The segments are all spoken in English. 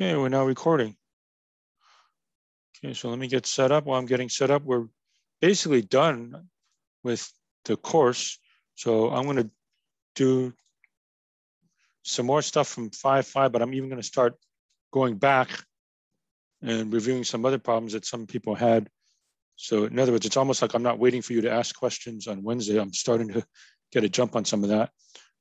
Okay, we're now recording. Okay, so let me get set up. While I'm getting set up, we're basically done with the course. So I'm gonna do some more stuff from 5.5, but I'm even gonna start going back and reviewing some other problems that some people had. So in other words, it's almost like I'm not waiting for you to ask questions on Wednesday. I'm starting to get a jump on some of that.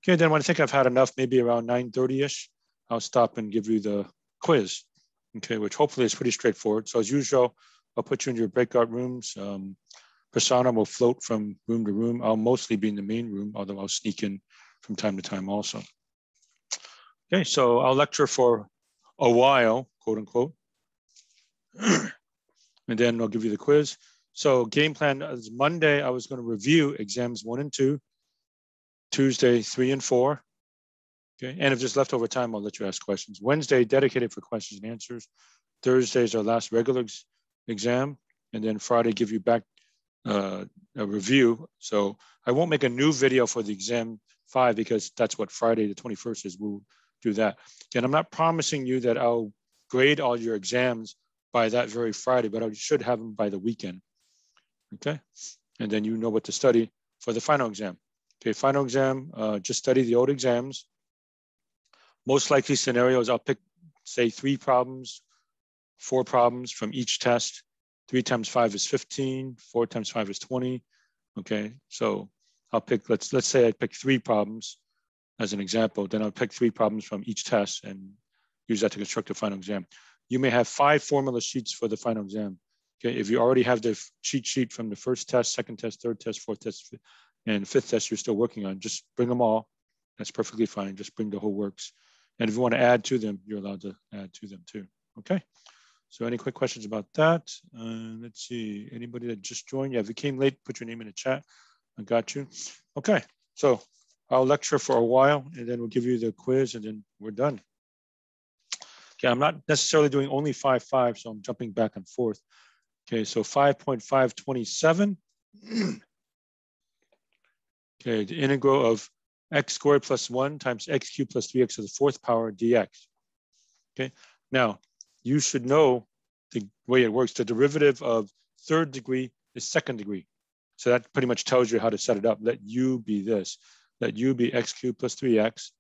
Okay, then when I think I've had enough, maybe around 9.30ish, I'll stop and give you the quiz, okay, which hopefully is pretty straightforward. So as usual, I'll put you in your breakout rooms. Um, Prasanna will float from room to room. I'll mostly be in the main room, although I'll sneak in from time to time also. Okay, so I'll lecture for a while, quote unquote. and then I'll give you the quiz. So game plan is Monday, I was going to review exams one and two, Tuesday, three and four, Okay, and if there's leftover time, I'll let you ask questions. Wednesday, dedicated for questions and answers. Thursday is our last regular ex exam. And then Friday, give you back uh, a review. So I won't make a new video for the exam five because that's what Friday the 21st is. We'll do that. And I'm not promising you that I'll grade all your exams by that very Friday, but I should have them by the weekend. Okay. And then you know what to study for the final exam. Okay, final exam, uh, just study the old exams most likely scenarios, I'll pick, say, three problems, four problems from each test. Three times five is 15, four times five is 20. Okay, so I'll pick, let's, let's say I pick three problems as an example, then I'll pick three problems from each test and use that to construct a final exam. You may have five formula sheets for the final exam. Okay, if you already have the cheat sheet from the first test, second test, third test, fourth test, and fifth test you're still working on, just bring them all. That's perfectly fine. Just bring the whole works. And if you want to add to them, you're allowed to add to them too. Okay. So any quick questions about that? Uh, let's see, anybody that just joined? Yeah, if you came late, put your name in the chat. I got you. Okay, so I'll lecture for a while and then we'll give you the quiz and then we're done. Okay, I'm not necessarily doing only 5.5, so I'm jumping back and forth. Okay, so 5.527. okay, the integral of x squared plus 1 times x cubed plus 3x to the fourth power dx. Okay, now you should know the way it works. The derivative of third degree is second degree. So that pretty much tells you how to set it up. Let u be this. Let u be x cubed plus 3x.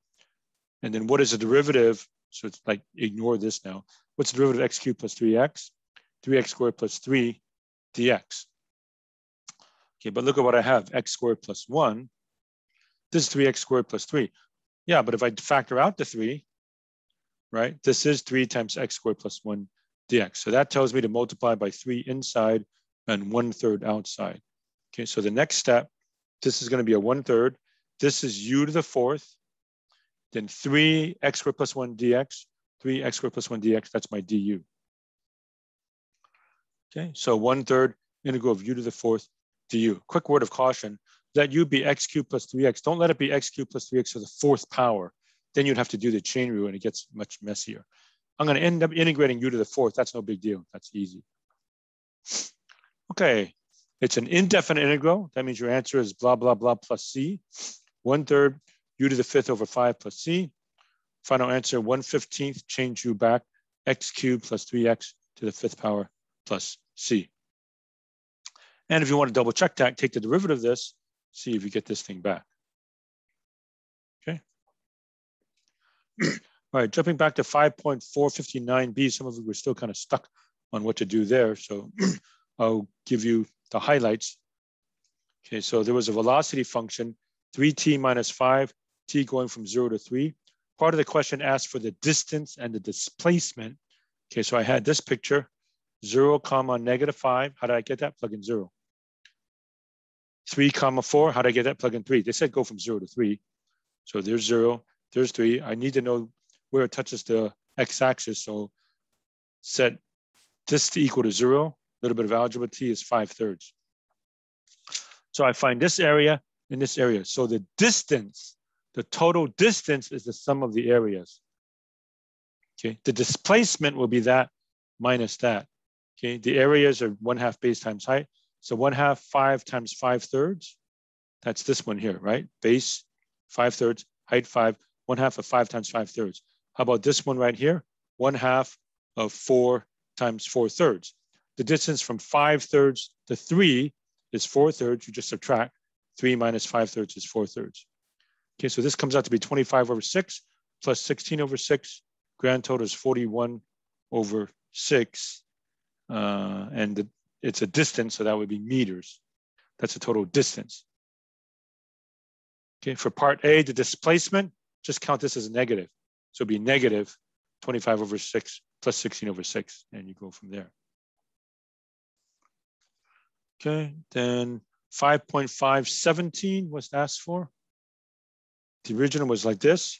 And then what is the derivative? So it's like, ignore this now. What's the derivative of x cubed plus 3x? 3x squared plus 3 dx. Okay, but look at what I have, x squared plus 1 this is 3x squared plus 3. Yeah, but if I factor out the 3, right, this is 3 times x squared plus 1 dx. So that tells me to multiply by 3 inside and 1 third outside. Okay, so the next step, this is going to be a 1 third. This is u to the fourth. Then 3 x squared plus 1 dx, 3 x squared plus 1 dx, that's my du. Okay, so 1 third integral of u to the fourth du. Quick word of caution, let u be x cubed plus 3x. Don't let it be x cubed plus 3x to the fourth power. Then you'd have to do the chain rule and it gets much messier. I'm going to end up integrating u to the fourth. That's no big deal. That's easy. Okay, it's an indefinite integral. That means your answer is blah, blah, blah plus c. One third u to the fifth over 5 plus c. Final answer, 1 15th, change u back, x cubed plus 3x to the fifth power plus c. And if you want to double check that, take the derivative of this, see if you get this thing back. Okay. All right, jumping back to 5.459b, some of you were still kind of stuck on what to do there. So I'll give you the highlights. Okay, so there was a velocity function, 3t minus 5, t going from 0 to 3. Part of the question asked for the distance and the displacement. Okay, so I had this picture, 0 comma negative 5. How did I get that? Plug in 0 three comma four. How do I get that? Plug in three. They said go from zero to three. So there's zero, there's three. I need to know where it touches the x-axis. So set this to equal to zero. A little bit of algebra. T is five thirds. So I find this area and this area. So the distance, the total distance is the sum of the areas. Okay, the displacement will be that minus that. Okay, the areas are one half base times height. So one half five times five thirds, that's this one here, right? Base five thirds, height five, one half of five times five thirds. How about this one right here? one half of four times four thirds. The distance from five thirds to three is four thirds. You just subtract three minus five thirds is four thirds. Okay, so this comes out to be 25 over six plus 16 over six. Grand total is 41 over six. Uh, and the, it's a distance, so that would be meters. That's a total distance. Okay, for part A, the displacement, just count this as a negative. So it'd be negative 25 over 6 plus 16 over 6, and you go from there. Okay, then 5.517 was asked for. The original was like this.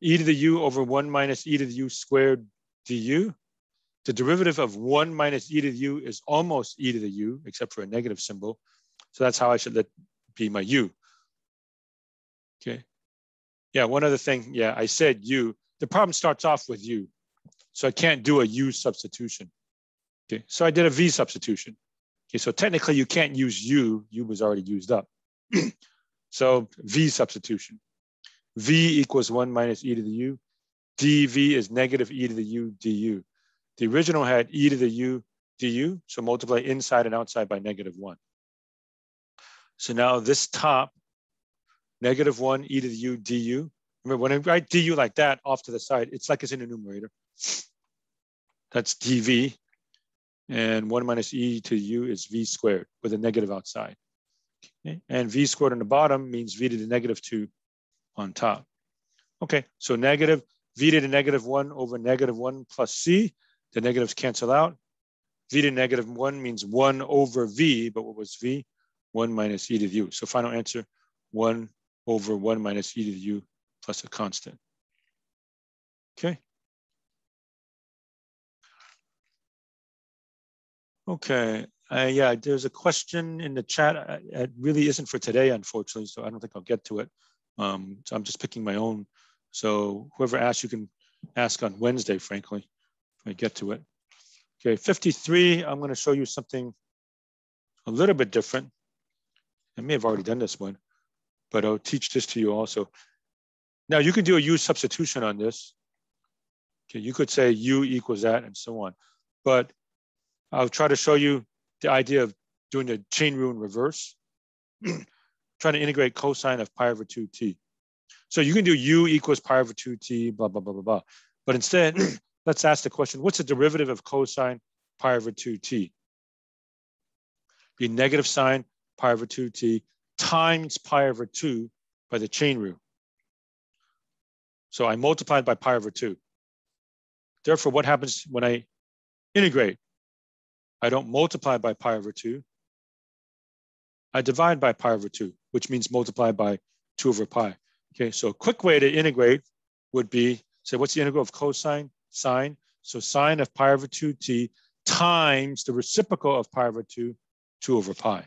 e to the u over 1 minus e to the u squared du. The derivative of 1 minus e to the u is almost e to the u, except for a negative symbol. So that's how I should let be my u. Okay. Yeah, one other thing. Yeah, I said u. The problem starts off with u. So I can't do a u substitution. Okay, so I did a v substitution. Okay, so technically you can't use u. u was already used up. so v substitution. v equals 1 minus e to the u. dv is negative e to the u du. The original had e to the u du, so multiply inside and outside by negative 1. So now this top negative 1 e to the u du. Remember, when I write du like that off to the side, it's like it's in a numerator. That's dv. And 1 minus e to the u is v squared with a negative outside. Okay. And v squared on the bottom means v to the negative 2 on top. Okay, so negative v to the negative 1 over negative 1 plus c. The negatives cancel out. v to negative 1 means 1 over v, but what was v? 1 minus e to the u. So final answer, 1 over 1 minus e to the u plus a constant. Okay. Okay, uh, yeah, there's a question in the chat. Uh, it really isn't for today, unfortunately, so I don't think I'll get to it. Um, so I'm just picking my own. So whoever asks, you can ask on Wednesday, frankly, I get to it. Okay, 53, I'm gonna show you something a little bit different. I may have already done this one but I'll teach this to you also. Now you can do a U substitution on this. Okay, you could say U equals that and so on, but I'll try to show you the idea of doing the chain rule in reverse, trying to integrate cosine of pi over 2t. So you can do u equals pi over 2t, blah, blah, blah, blah, blah. But instead, let's ask the question, what's the derivative of cosine pi over 2t? Be negative sine pi over 2t times pi over 2 by the chain rule. So I multiplied by pi over 2. Therefore, what happens when I integrate? I don't multiply by pi over 2. I divide by pi over 2, which means multiply by 2 over pi. Okay, so a quick way to integrate would be, say, what's the integral of cosine? Sine. So sine of pi over 2t times the reciprocal of pi over 2, 2 over pi.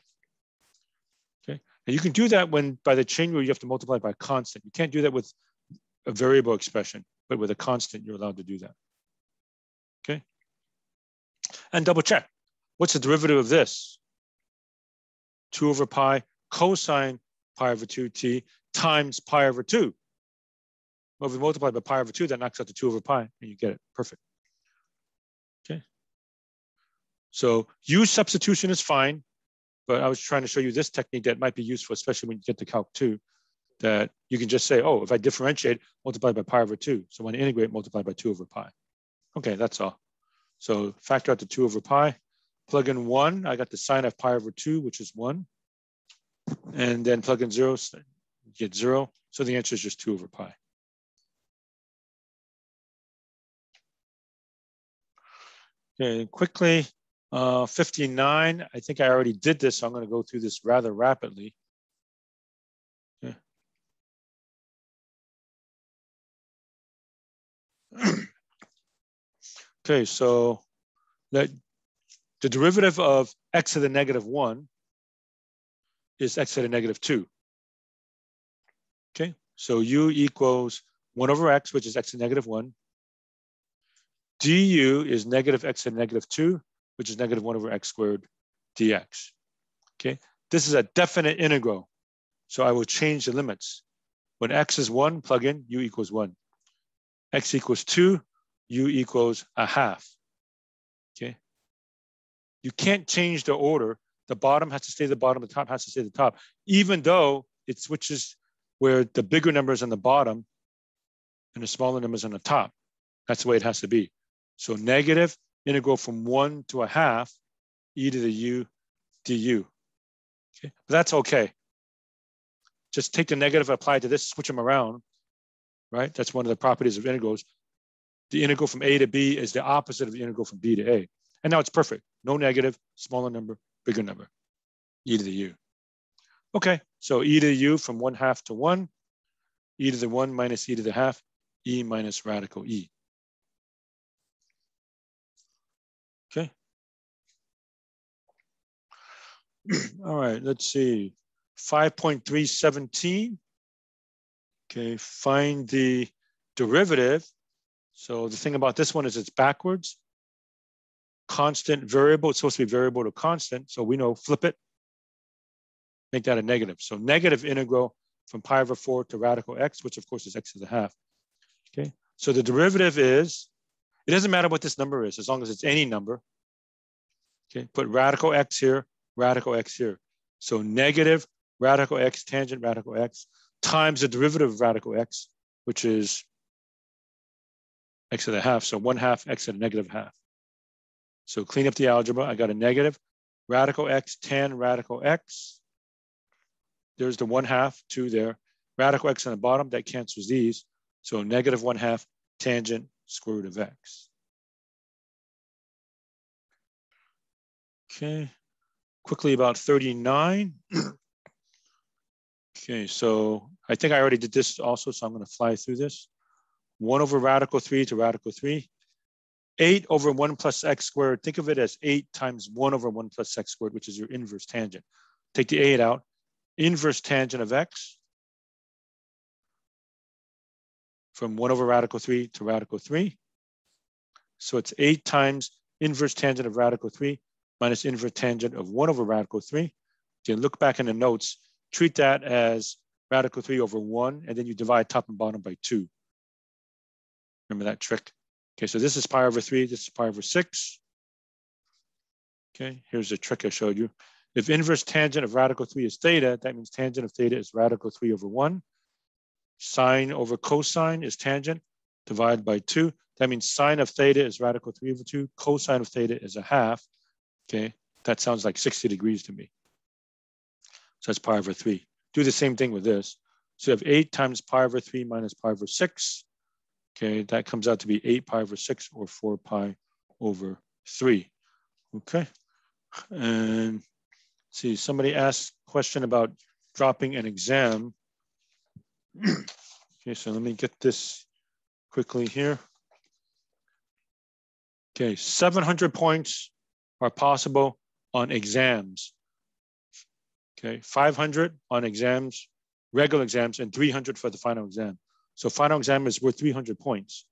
Okay, and you can do that when by the chain rule, you have to multiply by constant. You can't do that with a variable expression, but with a constant, you're allowed to do that. Okay. And double check. What's the derivative of this? 2 over pi cosine pi over 2t times pi over 2. Well, if we multiply by pi over 2, that knocks out the 2 over pi, and you get it. Perfect. Okay. So u substitution is fine. But I was trying to show you this technique that might be useful, especially when you get to Calc 2, that you can just say, oh, if I differentiate, multiply by pi over 2. So when I integrate, multiply by 2 over pi. Okay, that's all. So factor out the 2 over pi, plug in 1. I got the sine of pi over 2, which is 1. And then plug in 0, get 0. So the answer is just 2 over pi. Okay, quickly, uh, 59, I think I already did this, so I'm going to go through this rather rapidly. Okay, so that the derivative of x to the negative 1 is x to the negative 2. Okay, so u equals 1 over x, which is x to the negative 1. Du is negative x to negative 2 which is negative 1 over x squared dx. Okay, this is a definite integral. So I will change the limits. When x is 1, plug in u equals 1. x equals 2, u equals a half, okay? You can't change the order. The bottom has to stay the bottom, the top has to stay the top, even though it switches where the bigger numbers on the bottom and the smaller numbers on the top. That's the way it has to be. So negative integral from one to a half, e to the u du. Okay, but that's okay. Just take the negative applied to this, switch them around, right? That's one of the properties of integrals. The integral from a to b is the opposite of the integral from b to a. And now it's perfect. No negative, smaller number, bigger number, e to the u. Okay, so e to the u from one half to one, e to the one minus e to the half, e minus radical e. All right, let's see. 5.317. Okay, find the derivative. So the thing about this one is it's backwards. Constant variable, it's supposed to be variable to constant. So we know flip it, make that a negative. So negative integral from pi over four to radical x, which of course is x to the half. Okay, so the derivative is, it doesn't matter what this number is, as long as it's any number. Okay, put radical x here, radical x here. So negative radical x tangent radical x times the derivative of radical x, which is x to the half. So one half x to the negative half. So clean up the algebra. I got a negative radical x tan radical x. There's the one half, two there. Radical x on the bottom, that cancels these. So negative one half tangent square root of x. Okay, quickly about 39. okay, so I think I already did this also, so I'm gonna fly through this. One over radical three to radical three. Eight over one plus x squared, think of it as eight times one over one plus x squared, which is your inverse tangent. Take the eight out, inverse tangent of x from one over radical three to radical three. So it's eight times inverse tangent of radical three minus inverse tangent of one over radical three. You can look back in the notes, treat that as radical three over one, and then you divide top and bottom by two. Remember that trick? Okay, so this is pi over three, this is pi over six. Okay, here's the trick I showed you. If inverse tangent of radical three is theta, that means tangent of theta is radical three over one. Sine over cosine is tangent, divided by two. That means sine of theta is radical three over two, cosine of theta is a half. Okay, that sounds like 60 degrees to me. So that's pi over three. Do the same thing with this. So you have eight times pi over three minus pi over six. Okay, that comes out to be eight pi over six or four pi over three. Okay, and see, somebody asked a question about dropping an exam. okay, so let me get this quickly here. Okay, 700 points are possible on exams. Okay, 500 on exams, regular exams, and 300 for the final exam. So final exam is worth 300 points.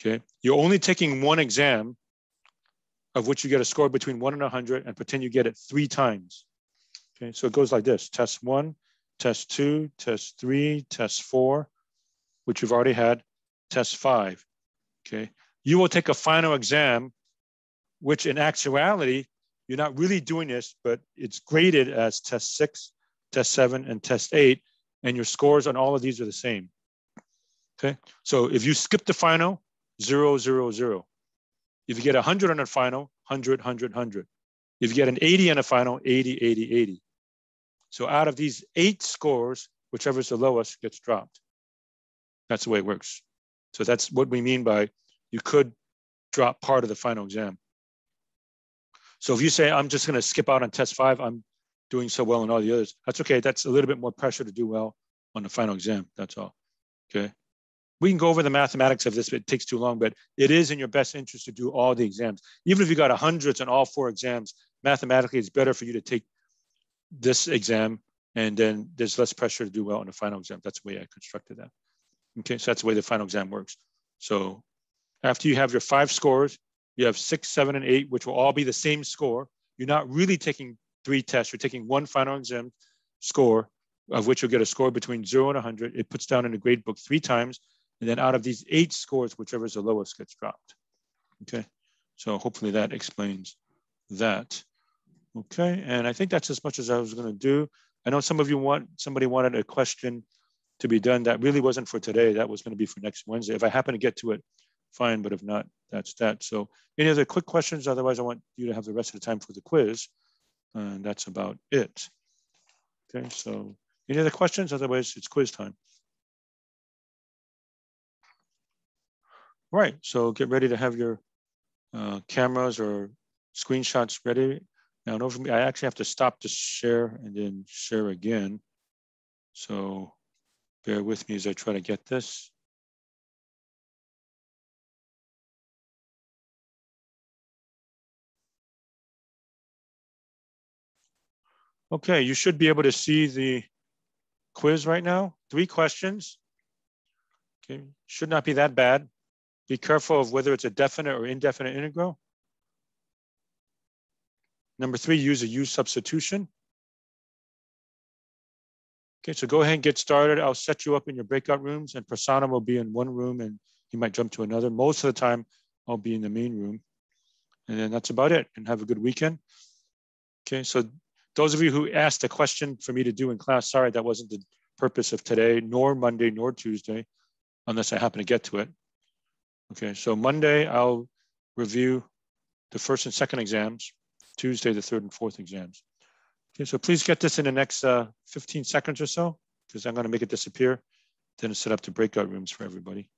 Okay, you're only taking one exam of which you get a score between one and 100 and pretend you get it three times. Okay, so it goes like this, test one, test two, test three, test four, which you've already had, test five. Okay, you will take a final exam which in actuality, you're not really doing this, but it's graded as test six, test seven, and test eight, and your scores on all of these are the same. Okay, so if you skip the final, zero, zero, zero. If you get 100 on a final, 100, 100, 100. If you get an 80 on a final, 80, 80, 80. So out of these eight scores, whichever is the lowest gets dropped. That's the way it works. So that's what we mean by you could drop part of the final exam. So if you say, I'm just going to skip out on test five, I'm doing so well in all the others, that's okay. That's a little bit more pressure to do well on the final exam. That's all. Okay. We can go over the mathematics of this, but it takes too long, but it is in your best interest to do all the exams. Even if you got hundreds on all four exams, mathematically, it's better for you to take this exam and then there's less pressure to do well on the final exam. That's the way I constructed that. Okay, so that's the way the final exam works. So after you have your five scores, you have six, seven, and eight, which will all be the same score. You're not really taking three tests. You're taking one final exam score, of which you'll get a score between zero and 100. It puts down in the grade book three times. And then out of these eight scores, whichever is the lowest gets dropped. Okay, so hopefully that explains that. Okay, and I think that's as much as I was gonna do. I know some of you want, somebody wanted a question to be done. That really wasn't for today. That was gonna be for next Wednesday. If I happen to get to it, fine, but if not, that's that. So any other quick questions? Otherwise, I want you to have the rest of the time for the quiz. And that's about it. Okay, so any other questions? Otherwise, it's quiz time. Right, so get ready to have your uh, cameras or screenshots ready. Now, over me, I actually have to stop to share and then share again. So bear with me as I try to get this. Okay, you should be able to see the quiz right now. Three questions. Okay, should not be that bad. Be careful of whether it's a definite or indefinite integral. Number three, use a U substitution. Okay, so go ahead and get started. I'll set you up in your breakout rooms and Prasanna will be in one room and he might jump to another. Most of the time, I'll be in the main room. And then that's about it and have a good weekend. Okay, so those of you who asked a question for me to do in class, sorry, that wasn't the purpose of today, nor Monday, nor Tuesday, unless I happen to get to it. Okay, so Monday, I'll review the first and second exams, Tuesday, the third and fourth exams. Okay, so please get this in the next uh, 15 seconds or so, because I'm gonna make it disappear, then set up the breakout rooms for everybody.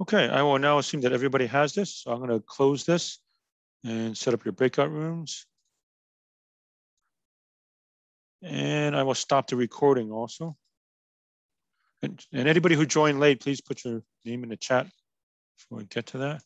Okay, I will now assume that everybody has this. So I'm going to close this and set up your breakout rooms. And I will stop the recording also. And, and anybody who joined late, please put your name in the chat before we get to that.